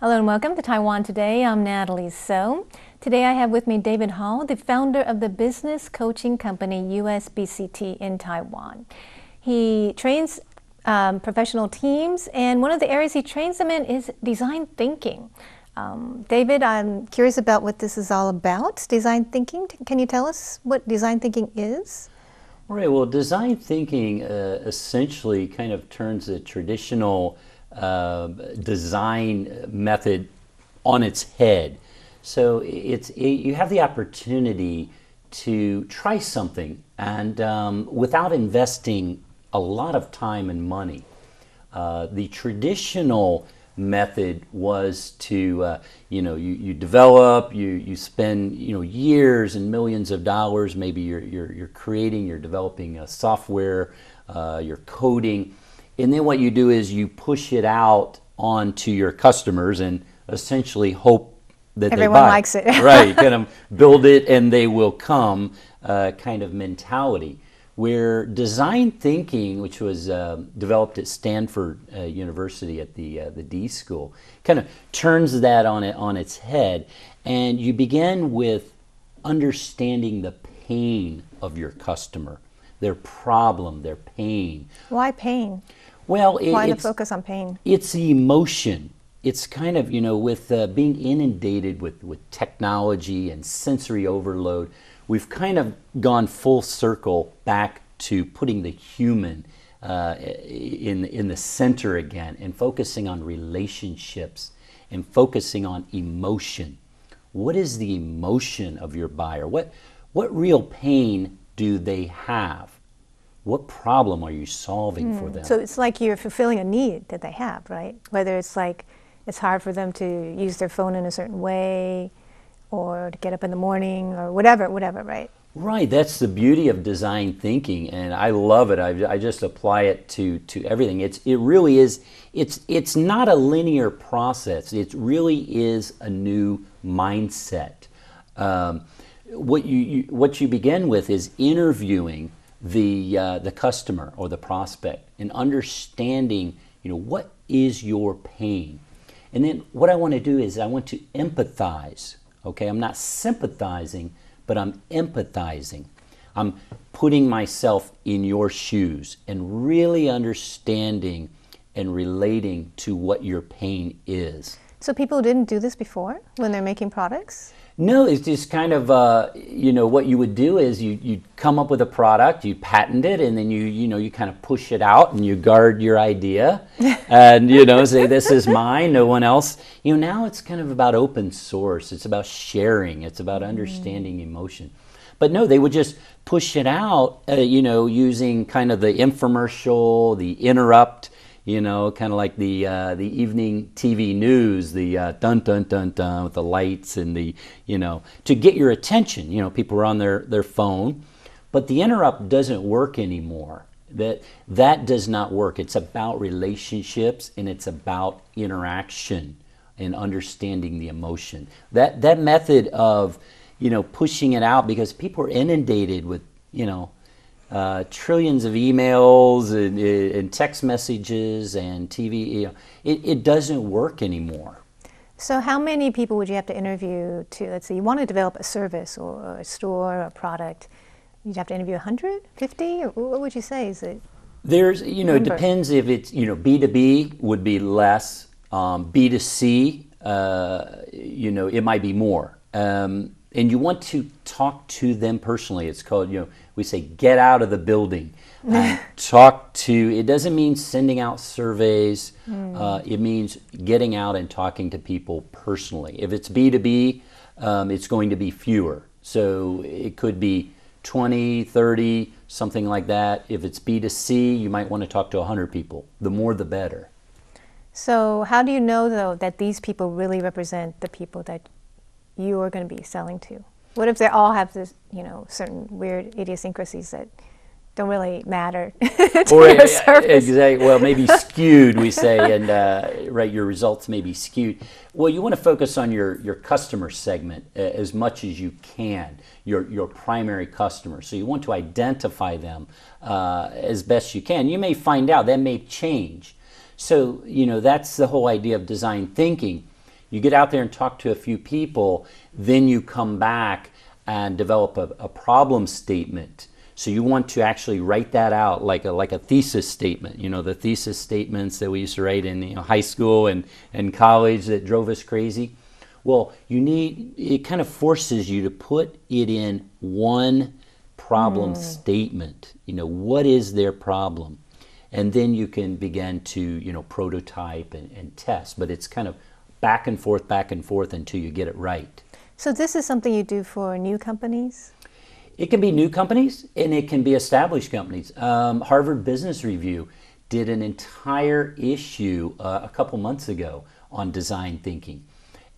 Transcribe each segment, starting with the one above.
Hello and welcome to Taiwan Today. I'm Natalie Tso. Today I have with me David Hall, the founder of the business coaching company USBCT in Taiwan. He trains um, professional teams, and one of the areas he trains them in is design thinking. Um, David, I'm curious about what this is all about. Design thinking. Can you tell us what design thinking is? Right. Well, design thinking uh, essentially kind of turns a traditional uh, design method on its head. So it's it, you have the opportunity to try something and um, without investing a lot of time and money. Uh, the traditional method was to uh, you know you, you develop you you spend you know years and millions of dollars maybe you're you're, you're creating you're developing a software uh, you're coding and then what you do is you push it out onto your customers and essentially hope that Everyone they buy. likes it. right, kind of build it and they will come uh, kind of mentality. Where design thinking, which was uh, developed at Stanford uh, University at the uh, the D School, kind of turns that on it on its head, and you begin with understanding the pain of your customer, their problem, their pain. Why pain? Well, it, Why the focus on pain? it's the emotion. It's kind of, you know, with uh, being inundated with, with technology and sensory overload, we've kind of gone full circle back to putting the human uh, in, in the center again and focusing on relationships and focusing on emotion. What is the emotion of your buyer? What, what real pain do they have? What problem are you solving for them? So it's like you're fulfilling a need that they have, right? Whether it's like it's hard for them to use their phone in a certain way or to get up in the morning or whatever, whatever, right? Right, that's the beauty of design thinking, and I love it. I, I just apply it to, to everything. It's it really is. It's it's not a linear process. It really is a new mindset. Um, what you, you what you begin with is interviewing the uh, the customer or the prospect and understanding. You know what is your pain, and then what I want to do is I want to empathize. Okay, I'm not sympathizing but I'm empathizing. I'm putting myself in your shoes and really understanding and relating to what your pain is. So people didn't do this before when they're making products? No, it's just kind of uh, you know what you would do is you you come up with a product, you patent it, and then you you know you kind of push it out and you guard your idea, and you know say this is mine, no one else. You know now it's kind of about open source. It's about sharing. It's about understanding emotion. But no, they would just push it out, uh, you know, using kind of the infomercial, the interrupt you know, kind of like the uh, the evening TV news, the uh, dun dun dun dun with the lights and the you know to get your attention. You know, people are on their their phone, but the interrupt doesn't work anymore. That that does not work. It's about relationships and it's about interaction and understanding the emotion. That that method of you know pushing it out because people are inundated with you know uh, trillions of emails and, and, text messages and TV. You know, it, it doesn't work anymore. So, how many people would you have to interview to, let's say, you want to develop a service or a store or a product? You'd have to interview 100, 50? Or what would you say? Is it? There's, you know, number? it depends if it's, you know, B2B would be less, um, B2C, uh, you know, it might be more. Um, and you want to talk to them personally. It's called, you know, we say get out of the building. Uh, talk to, it doesn't mean sending out surveys. Mm. Uh, it means getting out and talking to people personally. If it's B2B, um, it's going to be fewer. So it could be 20, 30, something like that. If it's B2C, you might want to talk to 100 people. The more, the better. So, how do you know, though, that these people really represent the people that you are going to be selling to? What if they all have this, you know, certain weird idiosyncrasies that don't really matter to or service? exactly. Well, maybe skewed, we say, and uh, right, your results may be skewed. Well, you want to focus on your your customer segment uh, as much as you can, your your primary customer. So you want to identify them uh, as best you can. You may find out that may change. So you know that's the whole idea of design thinking You get out there and talk to a few people, then you come back and develop a, a problem statement. So you want to actually write that out like a, like a thesis statement. You know, the thesis statements that we used to write in you know, high school and, and college that drove us crazy. Well, you need, it kind of forces you to put it in one problem mm. statement. You know, what is their problem? And then you can begin to, you know, prototype and, and test. But it's kind of back and forth, back and forth until you get it right. So this is something you do for new companies? It can be new companies and it can be established companies. Um, Harvard Business Review did an entire issue uh, a couple months ago on design thinking.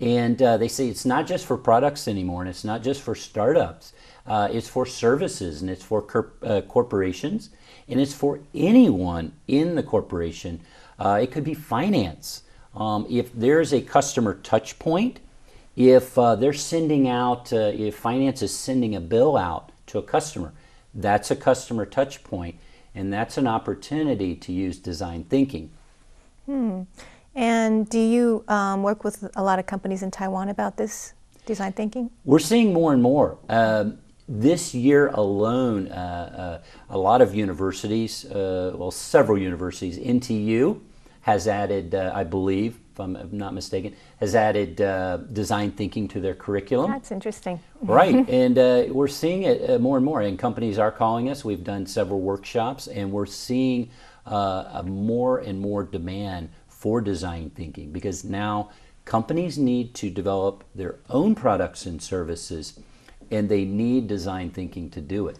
And uh, they say it's not just for products anymore, and it's not just for startups. Uh, it's for services, and it's for uh, corporations, and it's for anyone in the corporation. Uh, it could be finance. Um, if there's a customer touch point, if uh, they're sending out, uh, if finance is sending a bill out to a customer, that's a customer touch point, and that's an opportunity to use design thinking. Hmm. And do you um, work with a lot of companies in Taiwan about this design thinking? We're seeing more and more. Um, this year alone, uh, uh, a lot of universities, uh, well, several universities, NTU has added, uh, I believe, if I'm not mistaken, has added uh, design thinking to their curriculum. That's interesting. right, and uh, we're seeing it more and more, and companies are calling us. We've done several workshops, and we're seeing a more and more demand for design thinking because now companies need to develop their own products and services and they need design thinking to do it.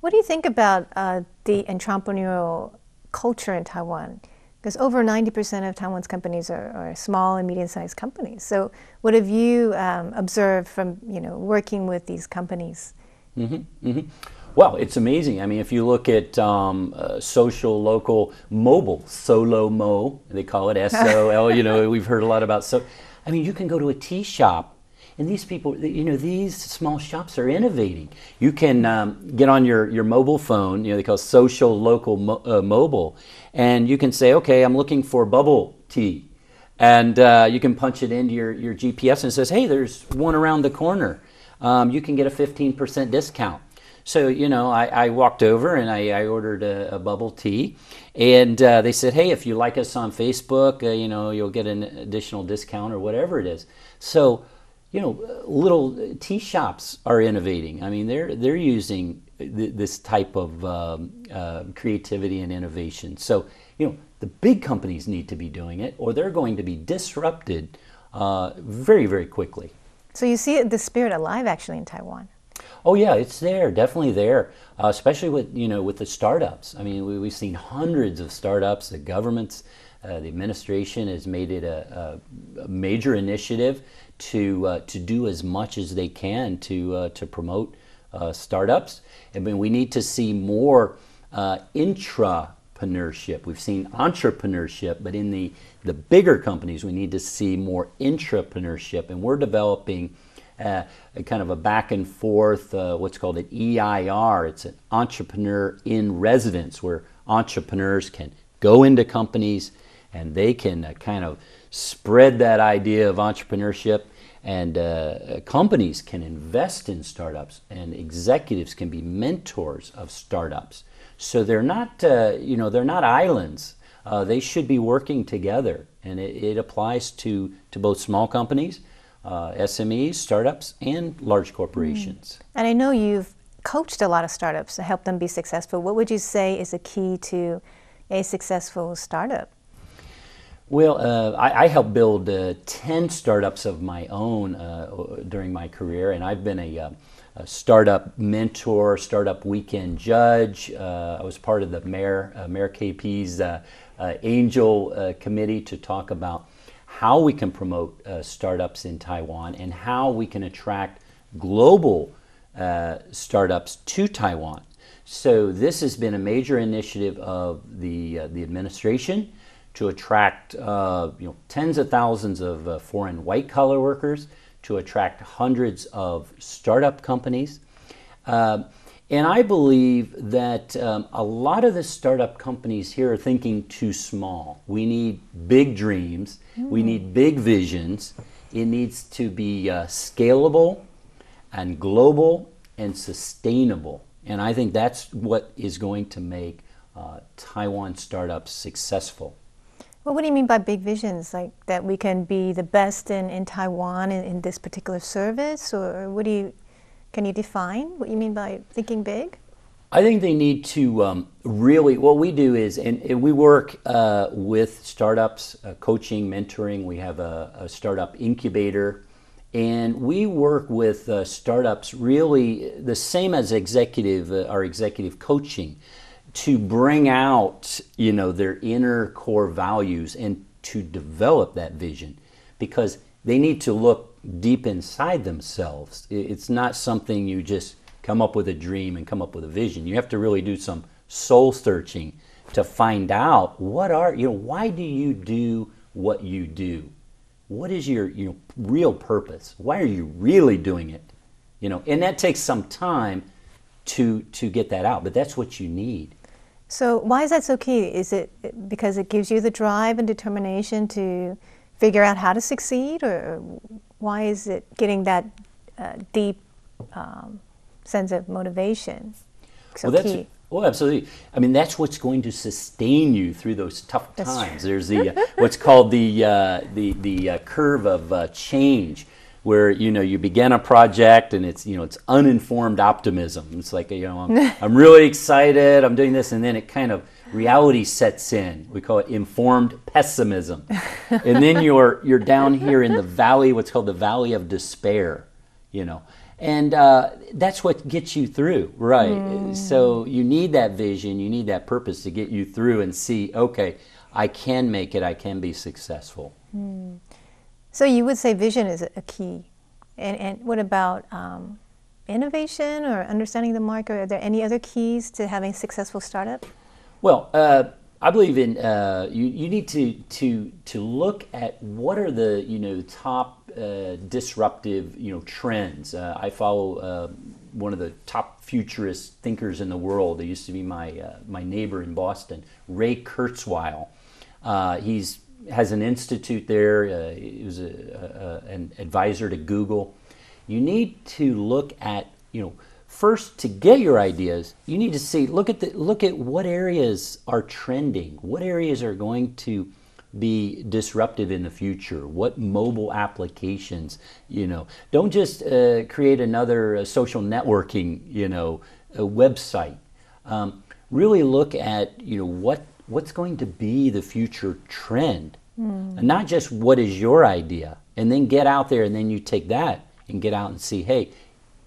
What do you think about uh, the entrepreneurial culture in Taiwan? Because over 90% of Taiwan's companies are, are small and medium-sized companies. So, what have you um, observed from you know working with these companies? Mm-hmm, mm-hmm. Well, it's amazing. I mean, if you look at um, uh, social, local, mobile, SoLoMo, they call it S O L. you know, we've heard a lot about so. I mean, you can go to a tea shop, and these people, you know, these small shops are innovating. You can um, get on your, your mobile phone. You know, they call social, local, mo- uh, mobile, and you can say, okay, I'm looking for bubble tea, and uh, you can punch it into your your GPS and it says, hey, there's one around the corner. Um, you can get a 15% discount. So, you know, I, I walked over and I, I ordered a, a, bubble tea. And uh, they said, hey, if you like us on Facebook, uh, you know, you'll get an additional discount or whatever it is. So, you know, little tea shops are innovating. I mean, they're, they're using th- this type of um, uh, creativity and innovation. So, you know, the big companies need to be doing it or they're going to be disrupted uh, very, very quickly. So you see the spirit alive actually in Taiwan. Oh yeah, it's there, definitely there. Uh, especially with you know with the startups. I mean, we, have seen hundreds of startups. The governments, uh, the administration has made it a, a, a major initiative to uh, to do as much as they can to uh, to promote uh, startups. I mean, we need to see more uh, intrapreneurship. We've seen entrepreneurship, but in the the bigger companies, we need to see more intrapreneurship, and we're developing uh, a kind of a back and forth, uh, what's called an EIR. It's an entrepreneur in residence where entrepreneurs can go into companies and they can uh, kind of spread that idea of entrepreneurship and uh, companies can invest in startups and executives can be mentors of startups so they're not uh, you know they're not islands uh, they should be working together and it, it applies to to both small companies uh, SMEs, startups, and large corporations. Mm. And I know you've coached a lot of startups to help them be successful. What would you say is a key to a successful startup? Well, uh, I, I, helped build uh, 10 startups of my own uh, during my career, and I've been a, uh, a, startup mentor, startup weekend judge. Uh, I was part of the Mayor, uh, Mayor KP's Angel Committee to talk about how we can promote startups in Taiwan and how we can attract global startups to Taiwan. So this has been a major initiative of the the administration to attract uh, you know tens of thousands of uh, foreign white collar workers, to attract hundreds of startup companies. Uh, And I believe that um, a lot of the startup companies here are thinking too small. We need big dreams, mm. we need big visions. It needs to be uh, scalable and global and sustainable. And I think that's what is going to make uh, Taiwan startups successful. Well, what do you mean by big visions? Like that we can be the best in, in Taiwan in, in this particular service? Or what do you, can you define what you mean by thinking big? I think they need to um, really. What we do is, and, and we work uh, with startups, uh, coaching, mentoring. We have a, a, startup incubator, and we work with uh, startups really the same as executive, uh, our executive coaching to bring out you know their inner core values and to develop that vision because they need to look deep inside themselves. It's not something you just come up with a dream and come up with a vision. You have to really do some soul searching to find out what are you know why do you do what you do? What is your you know real purpose? Why are you really doing it? You know and that takes some time to to get that out but that's what you need so why is that so key? Is it because it gives you the drive and determination to figure out how to succeed, or why is it getting that uh, deep um, sense of motivation so well, key? Well, absolutely. I mean, that's what's going to sustain you through those tough times. There's the uh, what's called the uh, the the uh, curve of uh, change where you know you begin a project and it's you know it's uninformed optimism. It's like you know I'm, I'm really excited, I'm doing this, and then it kind of reality sets in. We call it informed pessimism, and then you're you're down here in the valley, what's called the valley of despair. You know, and uh, that's what gets you through, right? Mm. So you need that vision, you need that purpose to get you through and see, okay, I can make it, I can be successful. Mm. So you would say vision is a key. And, and what about um, innovation or understanding the market? Are there any other keys to having a successful startup? Well, uh, I believe in uh, you. You need to to to look at what are the you know top uh, disruptive you know trends. Uh, I follow uh, one of the top futurist thinkers in the world. He used to be my uh, my neighbor in Boston, Ray Kurzweil. he's has an institute there. Uh, he was a, a, an advisor to Google. You need to look at, you know, first to get your ideas, you need to see look at the look at what areas are trending, what areas are going to be disruptive in the future what mobile applications you know don't just uh, create another uh, social networking you know website um, really look at you know what what's going to be the future trend? Mm. and not just what is your idea and then get out there and then you take that and get out and see hey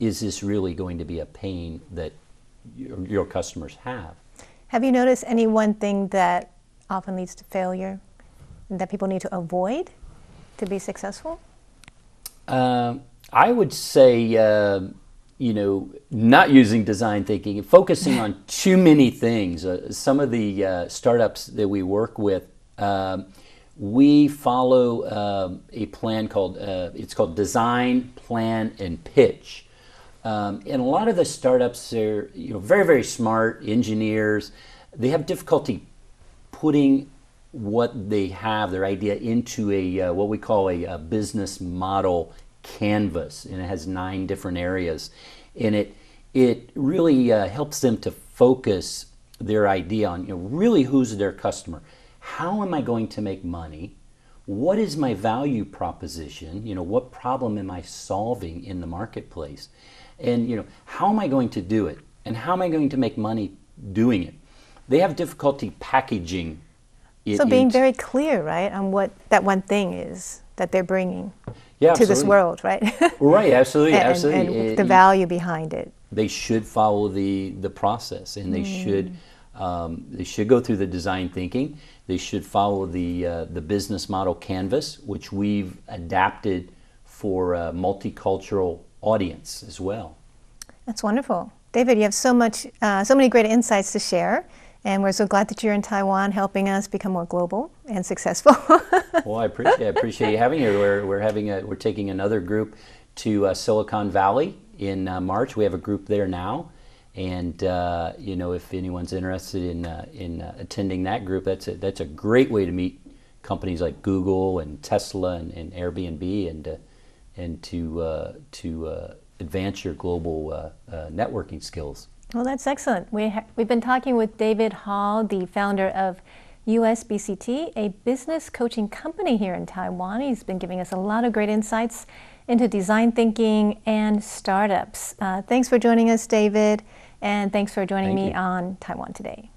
is this really going to be a pain that your, your customers have? Have you noticed any one thing that often leads to failure that people need to avoid to be successful? Uh, i would say uh, you know, not using design thinking, and focusing on too many things. Uh, some of the uh, startups that we work with, um, we follow uh, a plan called uh, it's called design, plan, and pitch. Um, and a lot of the startups are you know very very smart engineers. They have difficulty putting what they have their idea into a uh, what we call a, a business model canvas, and it has nine different areas. And it it really uh, helps them to focus their idea on you know really who's their customer. How am I going to make money? What is my value proposition? You know, what problem am I solving in the marketplace? And you know, how am I going to do it? And how am I going to make money doing it? They have difficulty packaging it. So being very clear, right, on what that one thing is that they're bringing yeah, to this world, right? right, absolutely, and, absolutely. And, and the value behind it. They should follow the the process, and they mm. should um, they should go through the design thinking. They should follow the uh, the business model canvas, which we've adapted for a multicultural audience as well. That's wonderful, David. You have so much, uh, so many great insights to share. And we're so glad that you're in Taiwan helping us become more global and successful. well, I appreciate, I appreciate you having you. We're, we're, having a, we're taking another group to uh, Silicon Valley in uh, March. We have a group there now. And uh, you know, if anyone's interested in uh, in uh, attending that group, that's a, that's a great way to meet companies like Google and Tesla and, and Airbnb, and uh, and to to advance your global networking skills. Well, that's excellent. We ha- we've been talking with David Hall, the founder of USBCT, a business coaching company here in Taiwan. He's been giving us a lot of great insights into design thinking and startups. Uh, thanks for joining us, David, and thanks for joining Thank me you. on Taiwan Today.